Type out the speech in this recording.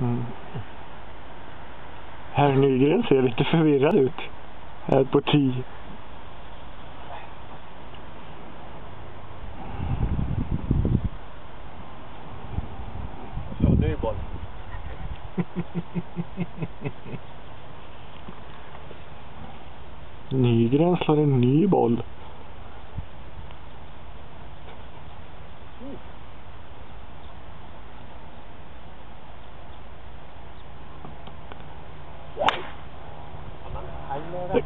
Mm. Herr Nygren ser lite förvirrad ut. Här på tio. Så, ny boll. Nygren slår en ny boll. Ahí le da.